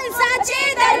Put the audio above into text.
Lives are